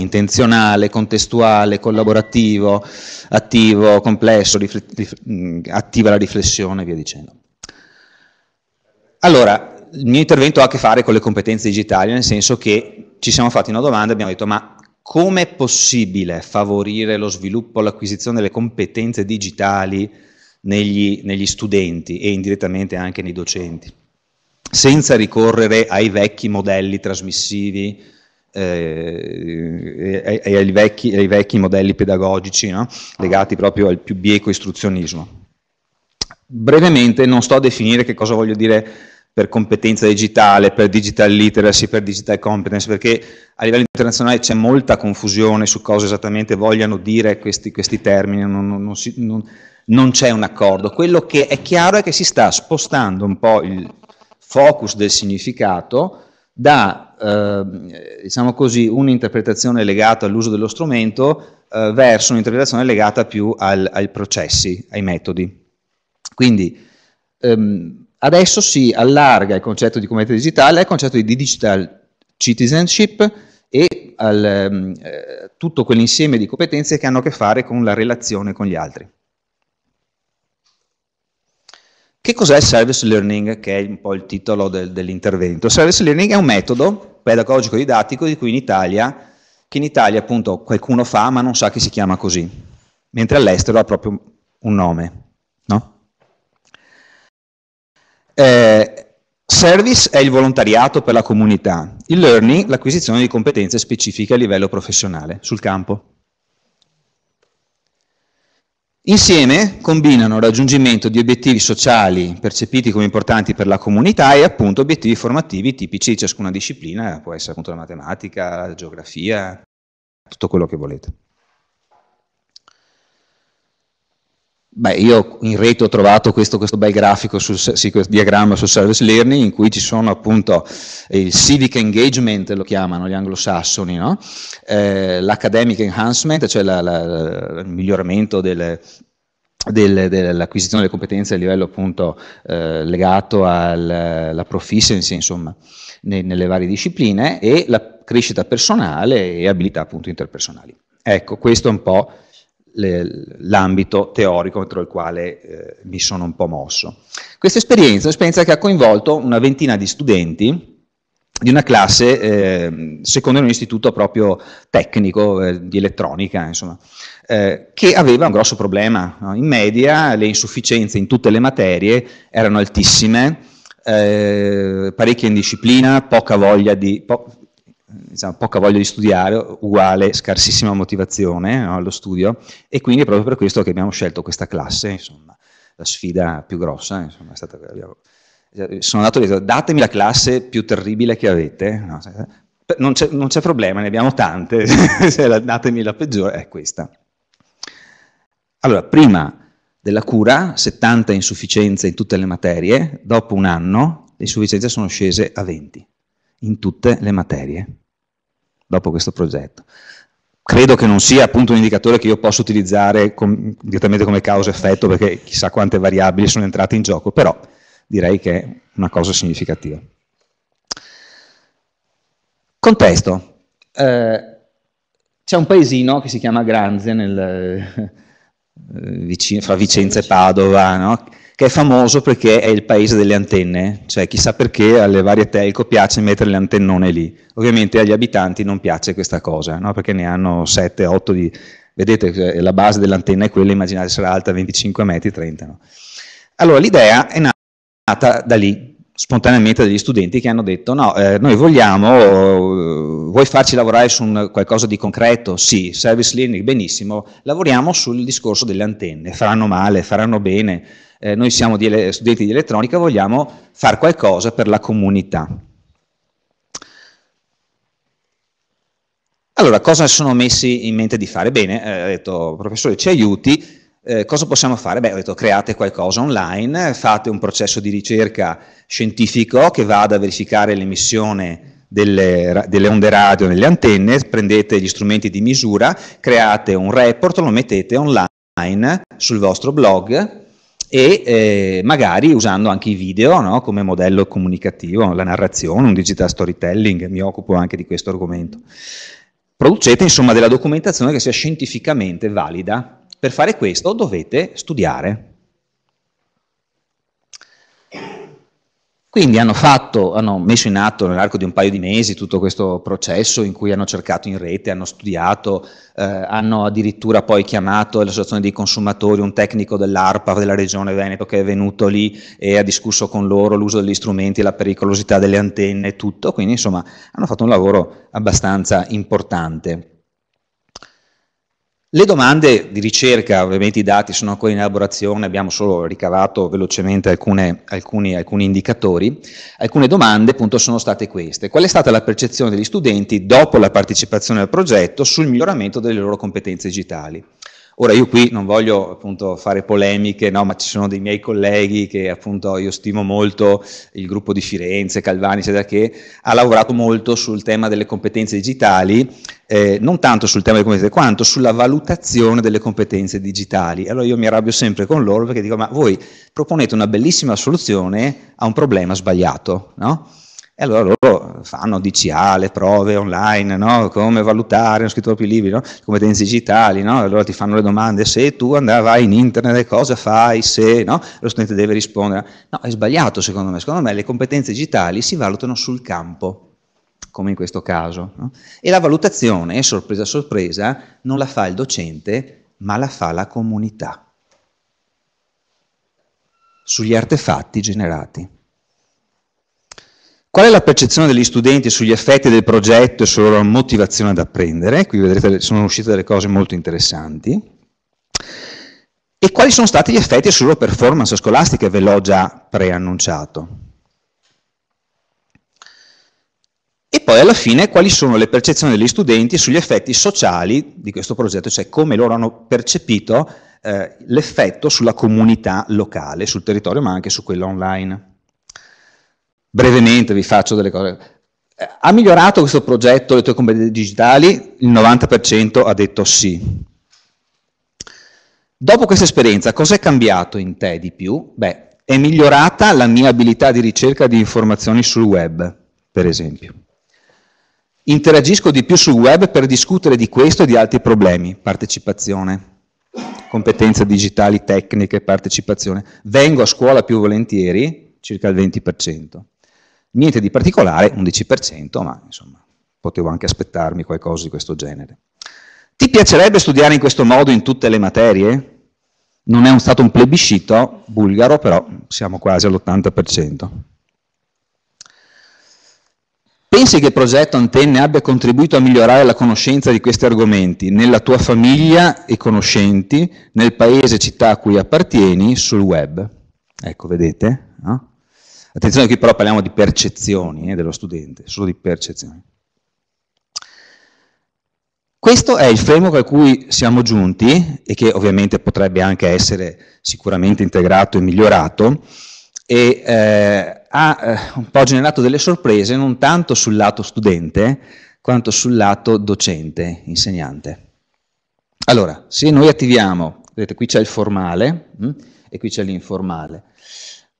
intenzionale, contestuale, collaborativo, attivo, complesso, attiva la riflessione e via dicendo. Allora, il mio intervento ha a che fare con le competenze digitali, nel senso che ci siamo fatti una domanda e abbiamo detto ma come è possibile favorire lo sviluppo, l'acquisizione delle competenze digitali negli, negli studenti e indirettamente anche nei docenti, senza ricorrere ai vecchi modelli trasmissivi eh, e ai vecchi, ai vecchi, modelli pedagogici no? legati proprio al più bieco istruzionismo. Brevemente non sto a definire che cosa voglio dire per competenza digitale, per digital literacy, per digital competence, perché a livello internazionale c'è molta confusione su cosa esattamente vogliano dire questi, questi termini, non, non, non, non c'è un accordo. Quello che è chiaro è che si sta spostando un po' il focus del significato da, eh, diciamo così, un'interpretazione legata all'uso dello strumento eh, verso un'interpretazione legata più al, ai processi, ai metodi. Quindi ehm, adesso si allarga il concetto di competenza digitale al concetto di digital citizenship e al, ehm, eh, tutto quell'insieme di competenze che hanno a che fare con la relazione con gli altri. Che cos'è il service learning, che è un po' il titolo del, dell'intervento? Il service learning è un metodo pedagogico didattico di cui in Italia, che in Italia appunto qualcuno fa ma non sa che si chiama così, mentre all'estero ha proprio un nome. No? Eh, service è il volontariato per la comunità, il learning l'acquisizione di competenze specifiche a livello professionale, sul campo. Insieme combinano raggiungimento di obiettivi sociali percepiti come importanti per la comunità e appunto obiettivi formativi tipici di ciascuna disciplina, può essere appunto la matematica, la geografia, tutto quello che volete. Beh, io in rete ho trovato questo, questo bel grafico, sul, questo diagramma sul service learning in cui ci sono appunto il civic engagement, lo chiamano gli anglosassoni, no? eh, l'academic enhancement, cioè la, la, il miglioramento delle, del, dell'acquisizione delle competenze a livello appunto eh, legato alla proficiency insomma ne, nelle varie discipline e la crescita personale e abilità appunto interpersonali. Ecco, questo è un po' l'ambito teorico entro il quale eh, mi sono un po' mosso. Questa esperienza è un'esperienza che ha coinvolto una ventina di studenti di una classe eh, secondo un istituto proprio tecnico eh, di elettronica, insomma, eh, che aveva un grosso problema. No? In media le insufficienze in tutte le materie erano altissime, eh, parecchia indisciplina, poca voglia di, po diciamo, poca voglia di studiare, uguale scarsissima motivazione no, allo studio. E quindi è proprio per questo che abbiamo scelto questa classe, insomma, la sfida più grossa, insomma, è stata, sono andato e ho detto datemi la classe più terribile che avete, no, non c'è problema, ne abbiamo tante, datemi la peggiore, è questa. Allora, prima della cura, 70 insufficienze in tutte le materie, dopo un anno le insufficienze sono scese a 20 in tutte le materie dopo questo progetto. Credo che non sia appunto un indicatore che io posso utilizzare com direttamente come causa-effetto perché chissà quante variabili sono entrate in gioco, però direi che è una cosa significativa. Contesto. Eh, C'è un paesino che si chiama Granze, nel, eh, vicino, fra Vicenza e Padova, no? Che è famoso perché è il paese delle antenne, cioè chissà perché alle varie telco piace mettere le antennone lì. Ovviamente agli abitanti non piace questa cosa, no? perché ne hanno 7, 8 di... Vedete, eh, la base dell'antenna è quella, immaginate sarà alta 25 metri, 30. No? Allora l'idea è nata da lì, spontaneamente dagli studenti che hanno detto no, eh, noi vogliamo, vuoi farci lavorare su un, qualcosa di concreto? Sì, service learning, benissimo, lavoriamo sul discorso delle antenne, faranno male, faranno bene, eh, noi siamo di studenti di elettronica, vogliamo fare qualcosa per la comunità. Allora, cosa sono messi in mente di fare? Bene, eh, detto, professore, ci aiuti, eh, cosa possiamo fare? Beh, ho detto, create qualcosa online, fate un processo di ricerca scientifico che vada a verificare l'emissione delle, delle, onde radio nelle antenne, prendete gli strumenti di misura, create un report, lo mettete online sul vostro blog e eh, magari usando anche i video no? come modello comunicativo, la narrazione, un digital storytelling, mi occupo anche di questo argomento. producete insomma della documentazione che sia scientificamente valida. Per fare questo dovete studiare. Quindi hanno, fatto, hanno messo in atto nell'arco di un paio di mesi tutto questo processo in cui hanno cercato in rete, hanno studiato, eh, hanno addirittura poi chiamato l'associazione dei consumatori, un tecnico dell'ARPA della regione Veneto che è venuto lì e ha discusso con loro l'uso degli strumenti, la pericolosità delle antenne e tutto, quindi insomma hanno fatto un lavoro abbastanza importante. Le domande di ricerca, ovviamente i dati sono ancora in elaborazione, abbiamo solo ricavato velocemente alcune, alcuni, alcuni, indicatori. Alcune domande appunto sono state queste. Qual è stata la percezione degli studenti dopo la partecipazione al progetto sul miglioramento delle loro competenze digitali? Ora io qui non voglio appunto fare polemiche, no, ma ci sono dei miei colleghi che appunto io stimo molto, il gruppo di Firenze, Calvani, eccetera, che ha lavorato molto sul tema delle competenze digitali, eh, non tanto sul tema delle competenze, quanto sulla valutazione delle competenze digitali. Allora io mi arrabbio sempre con loro perché dico, ma voi proponete una bellissima soluzione a un problema sbagliato, no? E allora loro fanno DCA, le prove online, no? come valutare, hanno scritto proprio libri, no? competenze digitali, no? allora ti fanno le domande, se tu andavai in internet cosa fai, se, no? lo studente deve rispondere. No, è sbagliato secondo me, secondo me le competenze digitali si valutano sul campo, come in questo caso. No? E la valutazione, sorpresa sorpresa, non la fa il docente, ma la fa la comunità, sugli artefatti generati. Qual è la percezione degli studenti sugli effetti del progetto e sulla loro motivazione ad apprendere? Qui vedrete sono uscite delle cose molto interessanti. E quali sono stati gli effetti sulle loro performance scolastiche? Ve l'ho già preannunciato. E poi alla fine quali sono le percezioni degli studenti sugli effetti sociali di questo progetto, cioè come loro hanno percepito eh, l'effetto sulla comunità locale, sul territorio ma anche su quella online. Brevemente vi faccio delle cose. Ha migliorato questo progetto le tue competenze digitali? Il 90% ha detto sì. Dopo questa esperienza, cosa è cambiato in te di più? Beh, è migliorata la mia abilità di ricerca di informazioni sul web, per esempio. Interagisco di più sul web per discutere di questo e di altri problemi, partecipazione, competenze digitali, tecniche, partecipazione. Vengo a scuola più volentieri, circa il 20%. Niente di particolare, 11%, ma insomma, potevo anche aspettarmi qualcosa di questo genere. Ti piacerebbe studiare in questo modo in tutte le materie? Non è stato un plebiscito bulgaro, però siamo quasi all'80%. Pensi che il progetto Antenne abbia contribuito a migliorare la conoscenza di questi argomenti nella tua famiglia e conoscenti, nel paese città a cui appartieni, sul web? Ecco, vedete? No? Attenzione qui però parliamo di percezioni eh, dello studente, solo di percezioni. Questo è il framework a cui siamo giunti e che ovviamente potrebbe anche essere sicuramente integrato e migliorato e eh, ha eh, un po' generato delle sorprese non tanto sul lato studente quanto sul lato docente, insegnante. Allora, se noi attiviamo, vedete qui c'è il formale hm, e qui c'è l'informale,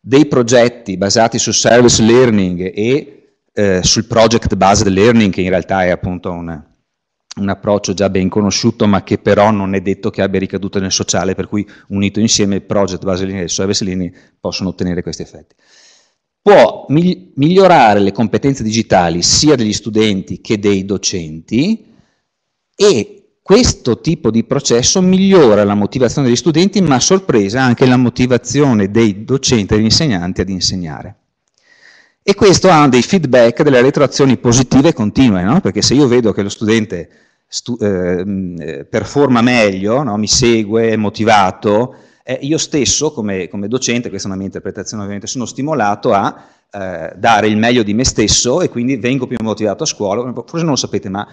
dei progetti basati su service learning e eh, sul project based learning, che in realtà è appunto un, un, approccio già ben conosciuto, ma che però non è detto che abbia ricadute nel sociale, per cui unito insieme il project based learning e il service learning possono ottenere questi effetti. Può migliorare le competenze digitali sia degli studenti che dei docenti e questo tipo di processo migliora la motivazione degli studenti, ma a sorpresa anche la motivazione dei docenti e degli insegnanti ad insegnare. E questo ha dei feedback, delle retroazioni positive continue, no? perché se io vedo che lo studente eh, performa meglio, no? mi segue, è motivato, eh, io stesso come, come, docente, questa è una mia interpretazione ovviamente, sono stimolato a eh, dare il meglio di me stesso e quindi vengo più motivato a scuola, forse non lo sapete ma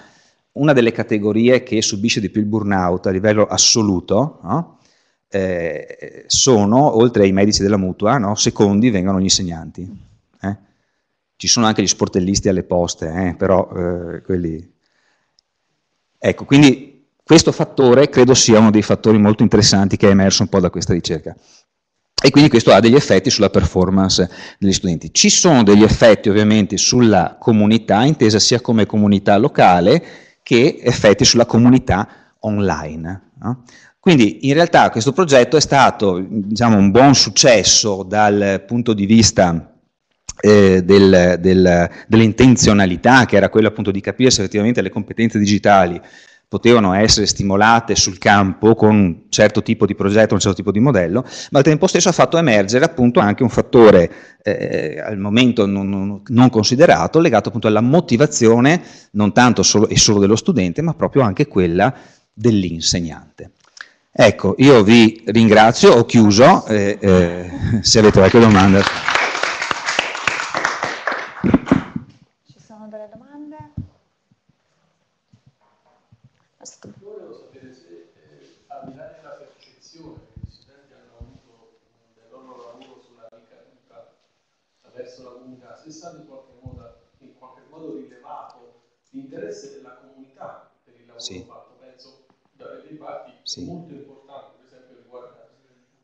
una delle categorie che subisce di più il burnout a livello assoluto no? eh, sono, oltre ai medici della mutua, no? secondi vengono gli insegnanti. Eh? Ci sono anche gli sportellisti alle poste, eh? però eh, quelli... Ecco, quindi questo fattore credo sia uno dei fattori molto interessanti che è emerso un po' da questa ricerca. E quindi questo ha degli effetti sulla performance degli studenti. Ci sono degli effetti ovviamente sulla comunità, intesa sia come comunità locale che effetti sulla comunità online. No? Quindi in realtà questo progetto è stato diciamo, un buon successo dal punto di vista eh, del, del, dell'intenzionalità, che era quello appunto di capire se effettivamente le competenze digitali potevano essere stimolate sul campo con un certo tipo di progetto, un certo tipo di modello, ma al tempo stesso ha fatto emergere appunto anche un fattore eh, al momento non, non, considerato, legato appunto alla motivazione non tanto solo e solo dello studente, ma proprio anche quella dell'insegnante. Ecco, io vi ringrazio, ho chiuso, eh, eh, se avete qualche domanda. L'interesse della comunità per il lavoro sì. fatto. Penso dalle dei sì. molto importanti, per esempio riguarda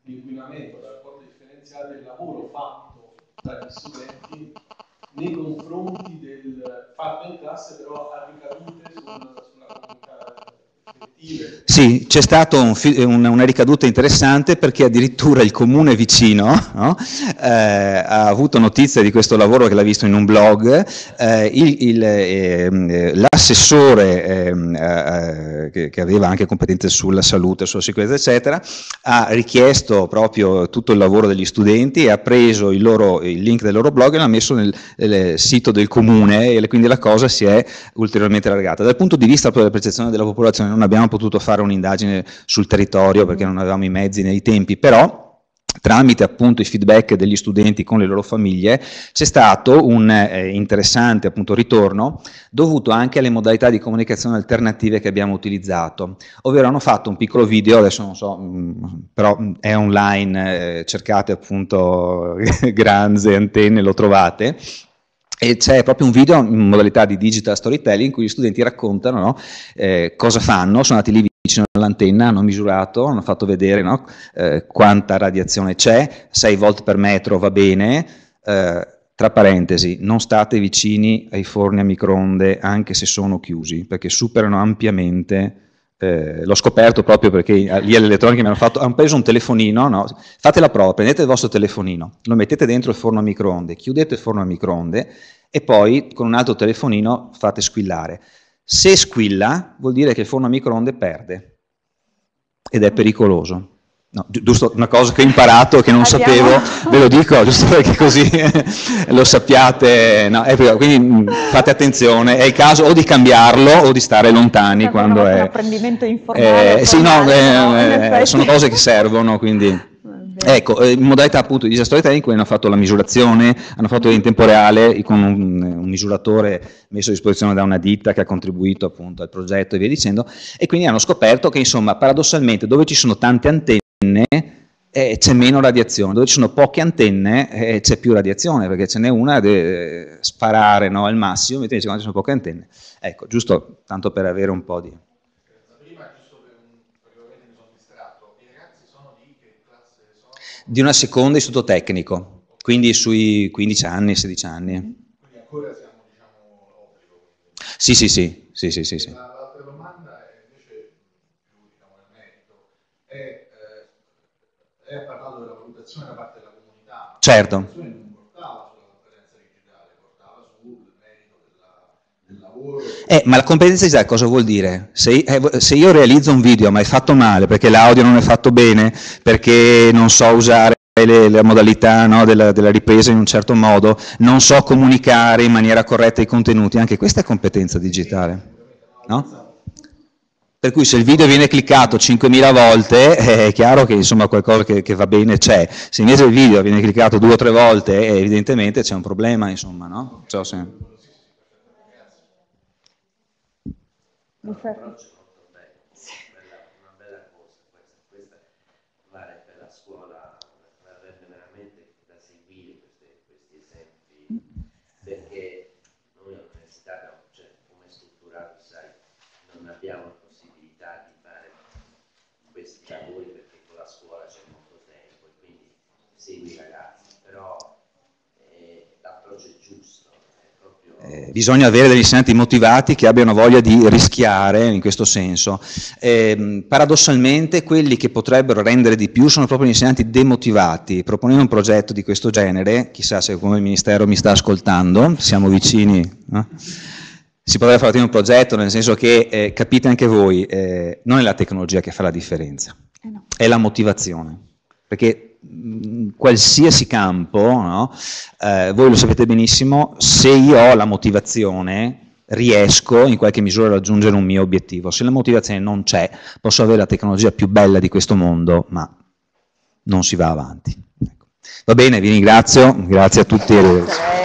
l'inquinamento da raccolte differenziate, il lavoro fatto dagli studenti nei confronti del fatto in classe, però ha ricadute sul, sulla comunità sì, c'è stata un, una, una, ricaduta interessante perché addirittura il comune vicino no? eh, ha avuto notizia di questo lavoro che l'ha visto in un blog, eh, eh, l'assessore ehm, eh, che, che, aveva anche competenze sulla salute, sulla sicurezza eccetera, ha richiesto proprio tutto il lavoro degli studenti e ha preso il, loro, il link del loro blog e l'ha messo nel, nel, sito del comune e quindi la cosa si è ulteriormente allargata. Dal punto di vista della percezione della popolazione non abbiamo potuto fare un'indagine sul territorio perché non avevamo i mezzi nei tempi, però tramite appunto i feedback degli studenti con le loro famiglie c'è stato un eh, interessante appunto ritorno dovuto anche alle modalità di comunicazione alternative che abbiamo utilizzato, ovvero hanno fatto un piccolo video, adesso non so, mh, mm, però è online, eh, cercate appunto Granze, antenne, lo trovate, e c'è proprio un video in modalità di digital storytelling in cui gli studenti raccontano no, eh, cosa fanno, sono andati lì vicino all'antenna, hanno misurato, hanno fatto vedere no, eh, quanta radiazione c'è, 6 volt per metro va bene, eh, tra parentesi, non state vicini ai forni a microonde anche se sono chiusi, perché superano ampiamente eh, l'ho scoperto proprio perché gli all'elettronica mi hanno fatto, hanno preso un telefonino, no? fate la prova, prendete il vostro telefonino, lo mettete dentro il forno a microonde, chiudete il forno a microonde e poi con un altro telefonino fate squillare. Se squilla vuol dire che il forno a microonde perde ed è pericoloso. No, giusto una cosa che ho imparato che non Abbiamo... sapevo, ve lo dico giusto perché così lo sappiate, no, è, quindi fate attenzione, è il caso o di cambiarlo o di stare lontani quando è... apprendimento informale. Eh, sì, no, eh, eh, sono cose che servono, quindi... Ecco, eh, in modalità appunto di storytelling cui hanno fatto la misurazione, hanno fatto in tempo reale con un, un, misuratore messo a disposizione da una ditta che ha contribuito appunto al progetto e via dicendo, e quindi hanno scoperto che insomma paradossalmente dove ci sono tante antenne eh, c'è meno radiazione, dove ci sono poche antenne eh, c'è più radiazione, perché ce n'è una deve sparare no, al massimo, mentre quando ci sono poche antenne. Ecco, giusto tanto per avere un po' di... Di una seconda istituto tecnico, quindi sui 15 anni, 16 anni. Quindi ancora siamo, diciamo, obbligo. Sì, sì, sì, sì, sì, sì. sì. lei ha parlato della valutazione da parte della comunità. Certo. La non portava sulla competenza digitale, portava sul merito della, del lavoro. Eh, ma la competenza digitale cosa vuol dire? Se, eh, se io realizzo un video ma è fatto male, perché l'audio non è fatto bene, perché non so usare le, le modalità no, della, della, ripresa in un certo modo, non so comunicare in maniera corretta i contenuti, anche questa è competenza digitale. No? Per cui se il video viene cliccato 5.000 volte è chiaro che insomma qualcosa che, che va bene c'è, se invece il video viene cliccato due o tre volte evidentemente c'è un problema, insomma, no? Ciao, eh, bisogna avere degli insegnanti motivati che abbiano voglia di rischiare in questo senso. Eh, paradossalmente quelli che potrebbero rendere di più sono proprio gli insegnanti demotivati. Proponendo un progetto di questo genere, chissà se come il Ministero mi sta ascoltando, siamo vicini. No? Si potrebbe fare un progetto nel senso che eh, capite anche voi, eh, non è la tecnologia che fa la differenza, eh no. è la motivazione. Perché qualsiasi campo, no? eh, voi lo sapete benissimo, se io ho la motivazione riesco in qualche misura a raggiungere un mio obiettivo. Se la motivazione non c'è, posso avere la tecnologia più bella di questo mondo, ma non si va avanti. Ecco. Va bene, vi ringrazio, grazie a tutti.